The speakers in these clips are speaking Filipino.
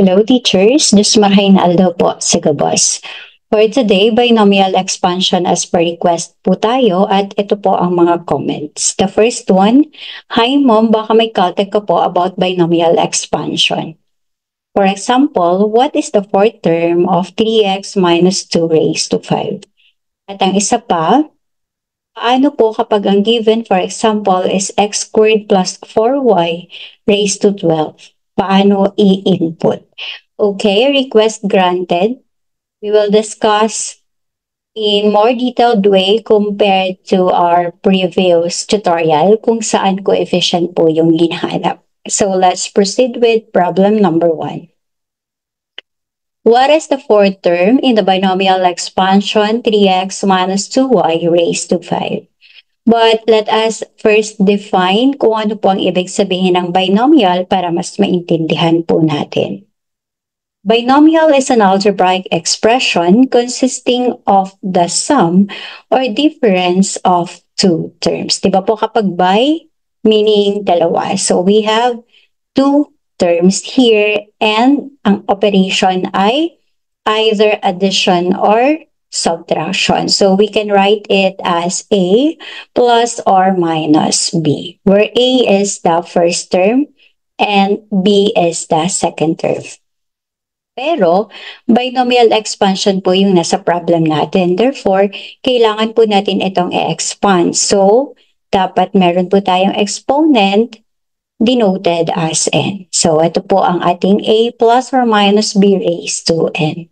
Hello teachers, Dusmarhain Aldo po sa Gabos. For today, binomial expansion as per request po tayo at ito po ang mga comments. The first one, Hi mom, baka may caltech ka po about binomial expansion. For example, what is the fourth term of 3x minus 2 raised to 5? At ang isa pa, paano po kapag ang given, for example, is x squared plus 4y raised to 12? Paano i-input? Okay, request granted. We will discuss in more detailed way compared to our previous tutorial kung saan coefficient po yung hinahanap. So let's proceed with problem number one. What is the fourth term in the binomial expansion 3x minus 2y raised to 5? But let us first define kung ano po ang ibig sabihin ng binomial para mas maintindihan po natin. Binomial is an algebraic expression consisting of the sum or difference of two terms. Diba po kapag by, meaning dalawa. So we have two terms here and ang operation ay either addition or subtraction. So we can write it as A plus or minus B, where A is the first term and B is the second term. Pero, binomial expansion po yung nasa problem natin. Therefore, kailangan po natin itong i-expand. So, dapat meron po tayong exponent denoted as n. So, ito po ang ating a plus or minus b raised to n.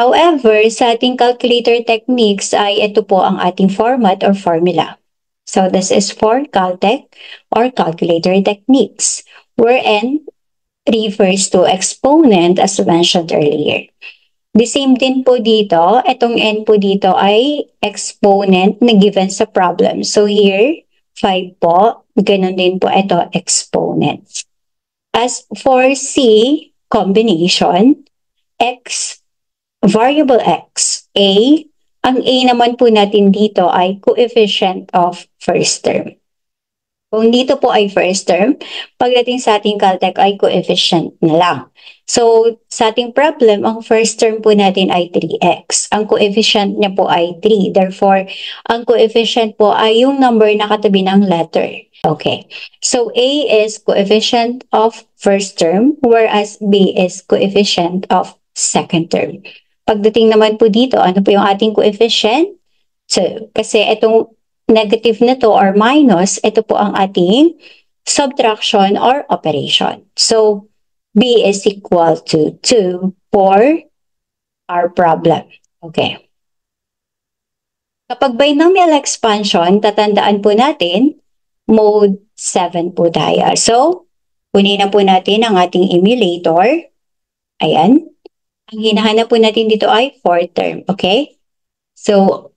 However, sa ating calculator techniques ay ito po ang ating format or formula. So, this is for Caltech or calculator techniques, wherein refers to exponent as mentioned earlier. The same din po dito, itong n po dito ay exponent na given sa problem. So here, 5 po, ganun din po ito, exponent. As for C, combination, x, variable x, a, ang a naman po natin dito ay coefficient of first term. Kung dito po ay first term, pagdating sa ating Caltech ay coefficient na lang. So, sa ating problem, ang first term po natin ay 3x. Ang coefficient niya po ay 3. Therefore, ang coefficient po ay yung number na katabi ng letter. Okay. So, A is coefficient of first term, whereas B is coefficient of second term. Pagdating naman po dito, ano po yung ating coefficient? So, kasi itong negative na to or minus, ito po ang ating subtraction or operation. So, B is equal to 2 for our problem. Okay. Kapag binomial expansion, tatandaan po natin, mode 7 po tayo. So, kunin na po natin ang ating emulator. Ayan. Ang hinahanap po natin dito ay fourth term. Okay? So,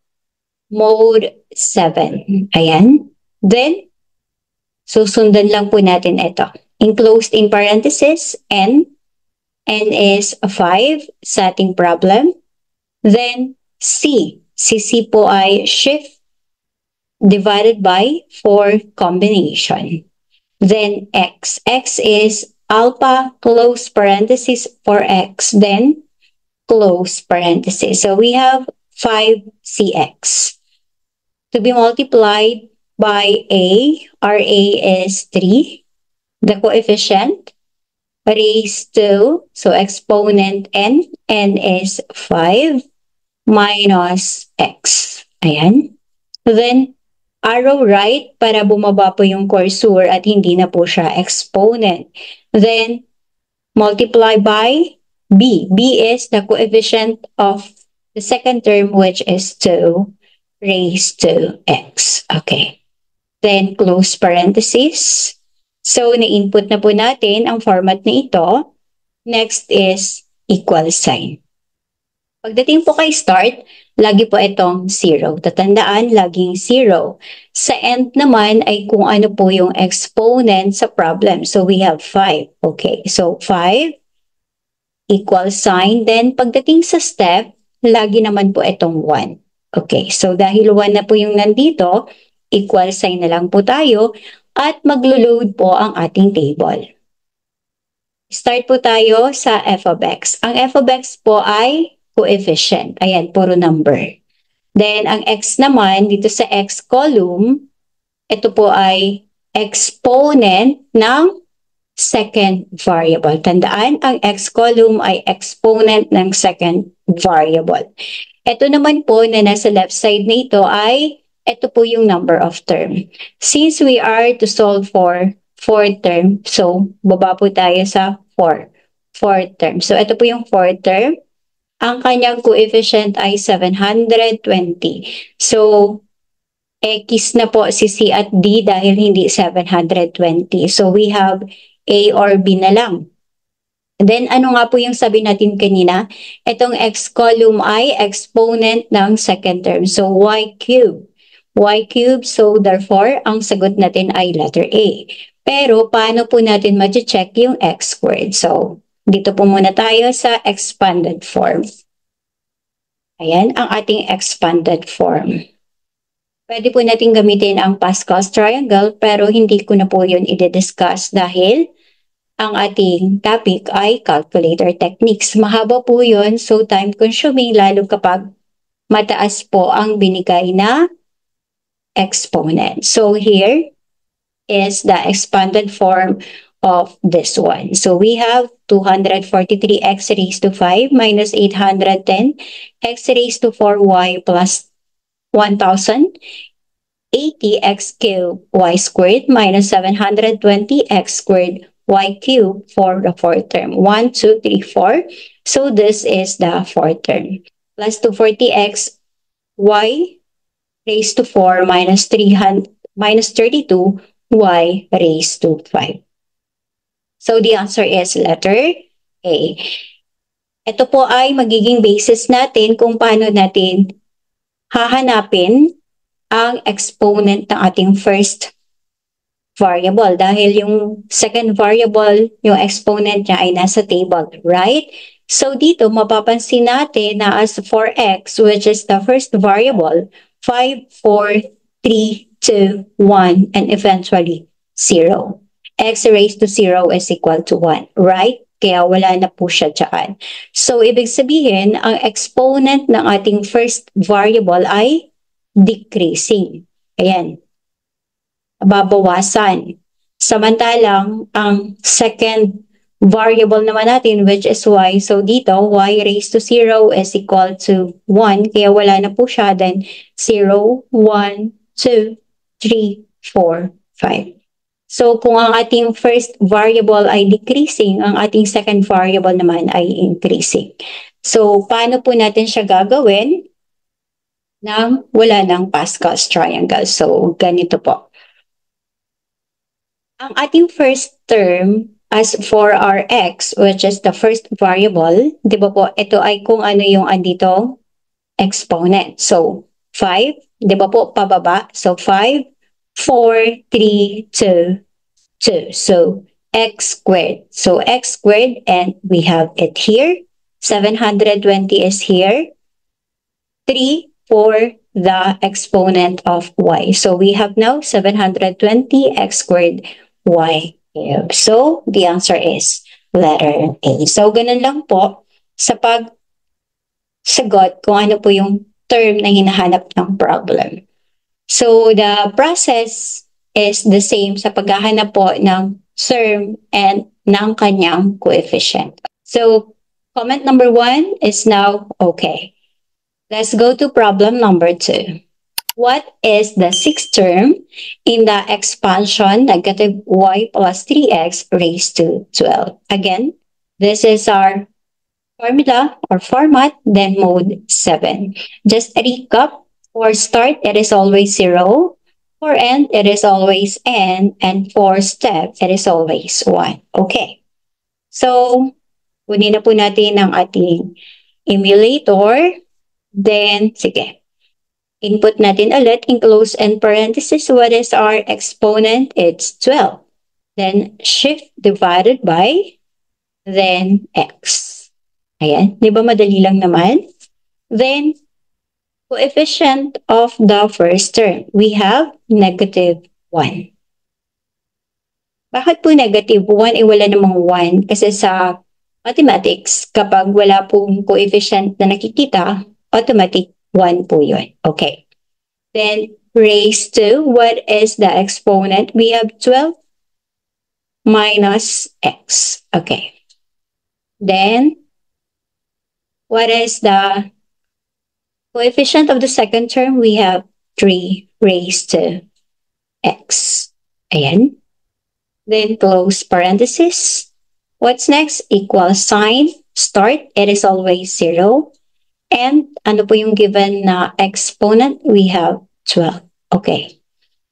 mode 7. Ayan. Then, susundan lang po natin ito. Enclosed in parenthesis, n. n is 5 sa ating problem. Then, c. Si c po ay shift divided by 4 combination. Then, x. x is alpha close parenthesis for x. Then, close parenthesis. So, we have 5cx to be multiplied by a. Our a is 3. The coefficient raised to, so exponent n, n is 5 minus x. Ayan. Then, arrow right para bumaba po yung cursor at hindi na po siya exponent. Then, multiply by b. b is the coefficient of the second term which is 2 raised to x. Okay. Then close parenthesis. So, na-input na po natin ang format na ito. Next is equal sign. Pagdating po kay start, lagi po itong 0. Tatandaan, laging 0. Sa end naman ay kung ano po yung exponent sa problem. So, we have 5. Okay, so 5 equal sign. Then, pagdating sa step, lagi naman po itong 1. Okay, so dahil 1 na po yung nandito, equal sign na lang po tayo at maglo-load po ang ating table. Start po tayo sa f of x. Ang f of x po ay coefficient. Ayan, puro number. Then, ang x naman, dito sa x column, ito po ay exponent ng second variable. Tandaan, ang x column ay exponent ng second variable. Ito naman po na nasa left side na ito ay ito po yung number of term. Since we are to solve for fourth term, so baba po tayo sa 4. Fourth term. So ito po yung fourth term. Ang kanyang coefficient ay 720. So X na po si C at D dahil hindi 720. So we have A or B na lang. Then ano nga po yung sabi natin kanina? Itong x column ay exponent ng second term. So y cube. y cube. So therefore, ang sagot natin ay letter A. Pero paano po natin ma-check yung x squared? So dito po muna tayo sa expanded form. Ayan ang ating expanded form. Pwede po natin gamitin ang Pascal's triangle pero hindi ko na po yun i-discuss dahil ang ating topic ay calculator techniques. Mahaba po yun so time consuming lalo kapag mataas po ang binigay na exponent. So here is the expanded form of this one. So we have 243x raised to 5 minus 810 x raised to 4y plus 1,000 80x cubed y squared minus 720 x squared y cubed for the fourth term. 1, 2, 3, 4. So this is the fourth term. Plus 240x y raised to 4 minus 300 minus 32 y raised to 5. So the answer is letter A. Ito po ay magiging basis natin kung paano natin hahanapin ang exponent ng ating first variable dahil yung second variable, yung exponent niya ay nasa table, right? So dito mapapansin natin na as for x, which is the first variable, 5, 4, 3, 2, 1, and eventually 0. X raised to 0 is equal to 1, right? Kaya wala na po siya dyan. So, ibig sabihin, ang exponent ng ating first variable ay decreasing. Ayan. Babawasan. Samantalang, ang second variable naman natin, which is y, so dito, y raised to 0 is equal to 1. Kaya wala na po siya. Then, 0, 1, 2, 3, 4, 5. So kung ang ating first variable ay decreasing, ang ating second variable naman ay increasing. So paano po natin siya gagawin? Nang wala ng Pascal's triangle. So ganito po. Ang ating first term as for our x, which is the first variable, di ba po, ito ay kung ano yung andito exponent. So 5, di ba po, pababa. So 5 4, 3, 2, 2. So x squared. So x squared and we have it here. 720 is here. 3 for the exponent of y. So we have now 720 x squared y cubed. So the answer is letter A. So ganun lang po sa pag sagot kung ano po yung term na hinahanap ng problem. So the process is the same sa paghahanap po ng term and ng kanyang coefficient. So comment number one is now okay. Let's go to problem number two. What is the sixth term in the expansion negative y plus 3x raised to 12? Again, this is our formula or format, then mode 7. Just a recap, For start, it is always 0. For end, it is always n. And for step, it is always 1. Okay. So, kunin na po natin ang ating emulator. Then, sige. Input natin ulit in close and parenthesis. What is our exponent? It's 12. Then, shift divided by, then x. Ayan. Di ba madali lang naman? Then, coefficient of the first term. We have negative 1. Bakit po negative? 1 eh wala namang 1 kasi sa mathematics, kapag wala pong coefficient na nakikita, automatic 1 po yun. Okay. Then, raised to, what is the exponent? We have 12 minus x. Okay. Then, what is the coefficient of the second term? We have 3 raised to x. Ayan. Then close parenthesis. What's next? Equal sign. Start. It is always 0. And ano po yung given na exponent? We have 12. Okay.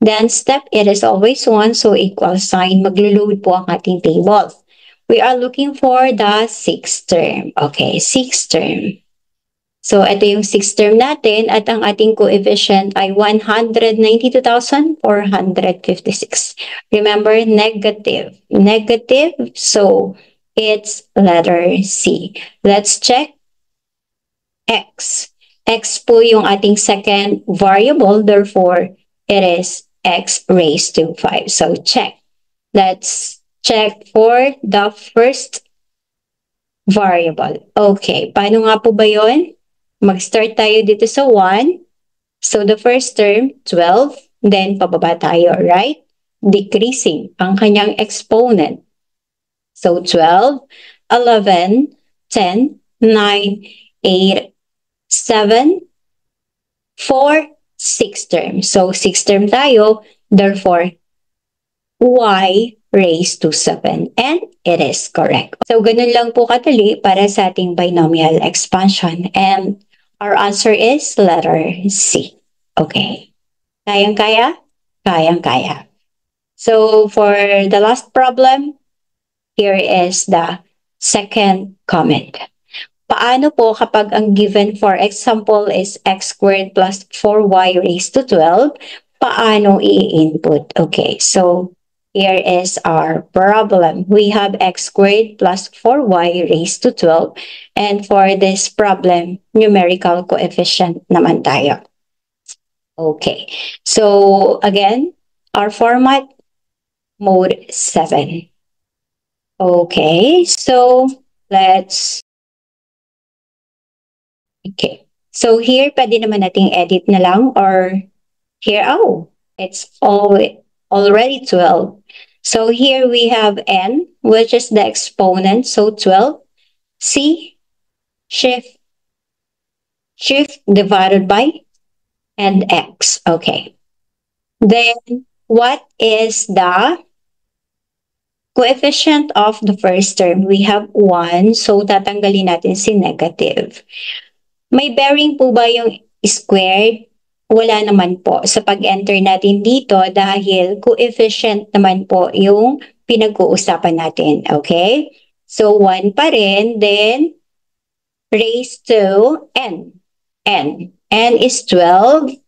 Then step, it is always 1. So equal sign. Maglo-load po ang ating table. We are looking for the sixth term. Okay, sixth term. So, ito yung sixth term natin at ang ating coefficient ay 192,456. Remember, negative. Negative, so it's letter C. Let's check x. x po yung ating second variable, therefore, it is x raised to 5. So, check. Let's check for the first variable. Okay, paano nga po ba yon? Mag-start tayo dito sa 1. So, the first term, 12. Then, pababa tayo, right? Decreasing ang kanyang exponent. So, 12, 11, 10, 9, 8, 7, 4, 6 term. So, 6 term tayo. Therefore, y raised to 7. And it is correct. So, ganun lang po katali para sa ating binomial expansion. And Our answer is letter C. Okay. Kayang-kaya? Kayang-kaya. So for the last problem, here is the second comment. Paano po kapag ang given for example is x squared plus 4y raised to 12, paano i-input? Okay, so here is our problem. We have x squared plus 4y raised to 12. And for this problem, numerical coefficient naman tayo. Okay. So again, our format, mode 7. Okay. So let's... Okay. So here, pwede naman nating edit na lang or here, oh, it's all already 12. So here we have n, which is the exponent, so 12. C, shift, shift divided by, and x. Okay. Then, what is the coefficient of the first term? We have 1, so tatanggalin natin si negative. May bearing po ba yung squared? Wala naman po sa pag-enter natin dito dahil coefficient naman po yung pinag-uusapan natin. Okay? So, 1 pa rin. Then, raised to n. n. n is 12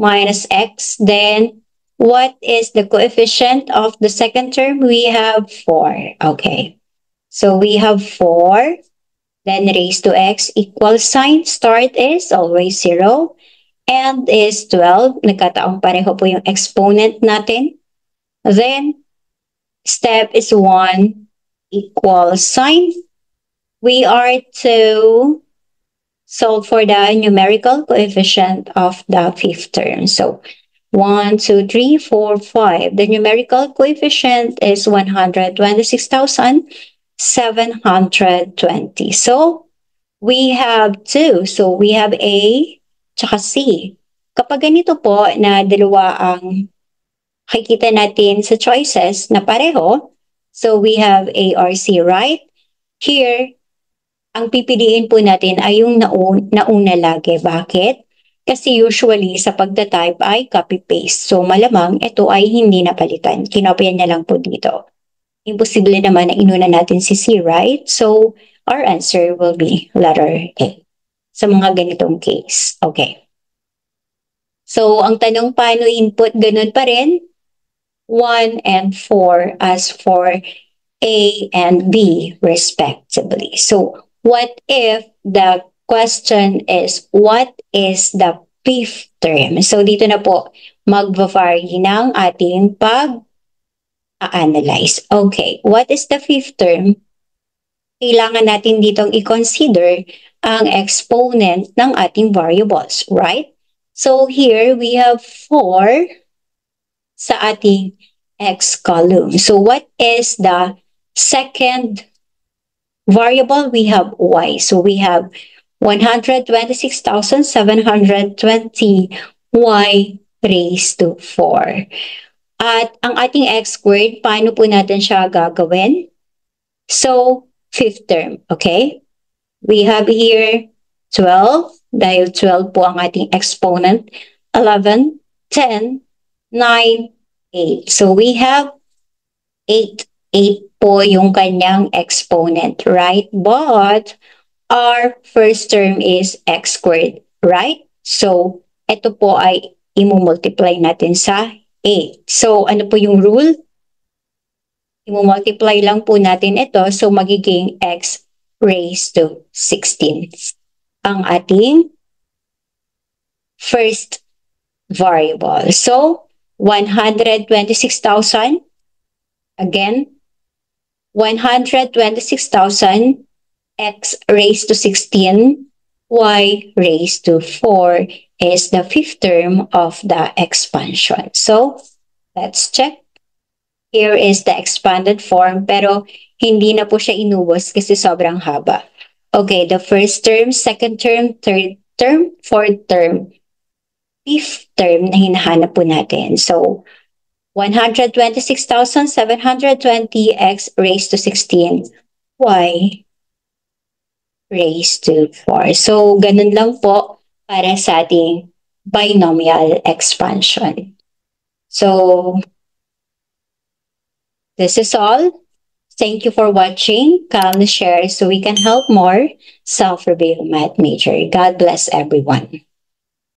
minus x. Then, what is the coefficient of the second term? We have 4. Okay. So, we have 4. Then, raised to x equals sign. Start is always 0 and is 12. Nagkataong pareho po yung exponent natin. Then, step is 1 equals sign. We are to solve for the numerical coefficient of the fifth term. So, 1, 2, 3, 4, 5. The numerical coefficient is 126,720. So, we have 2. So, we have A tsaka C. Kapag ganito po na dalawa ang makikita natin sa choices na pareho, so we have A or C, right? Here, ang pipiliin po natin ay yung naun nauna lagi. Bakit? Kasi usually sa pagta-type ay copy-paste. So malamang ito ay hindi napalitan. Kinopya niya lang po dito. Imposible naman na inuna natin si C, right? So our answer will be letter A sa mga ganitong case. Okay. So, ang tanong paano input, ganun pa rin. 1 and 4 as for A and B respectively. So, what if the question is, what is the fifth term? So, dito na po, mag-vary ng ating pag a-analyze. Okay, what is the fifth term? Kailangan natin ditong i-consider ang exponent ng ating variables, right? So here we have 4 sa ating x column. So what is the second variable? We have y. So we have 126,720 y raised to 4. At ang ating x squared, paano po natin siya gagawin? So, fifth term, okay? We have here 12, dahil 12 po ang ating exponent, 11, 10, 9, 8. So, we have 8. 8 po yung kanyang exponent, right? But, our first term is x squared, right? So, ito po ay imumultiply natin sa 8. So, ano po yung rule? Imumultiply lang po natin ito. So, magiging x raised to 16. Ang ating first variable. So, 126,000. Again, 126,000 x raised to 16, y raised to 4 is the fifth term of the expansion. So, let's check. Here is the expanded form, pero hindi na po siya inubos kasi sobrang haba. Okay, the first term, second term, third term, fourth term, fifth term na hinahanap po natin. So, 126,720x raised to 16, y raised to 4. So, ganun lang po para sa ating binomial expansion. So, this is all. Thank you for watching. Come share so we can help more self-reveal math major. God bless everyone.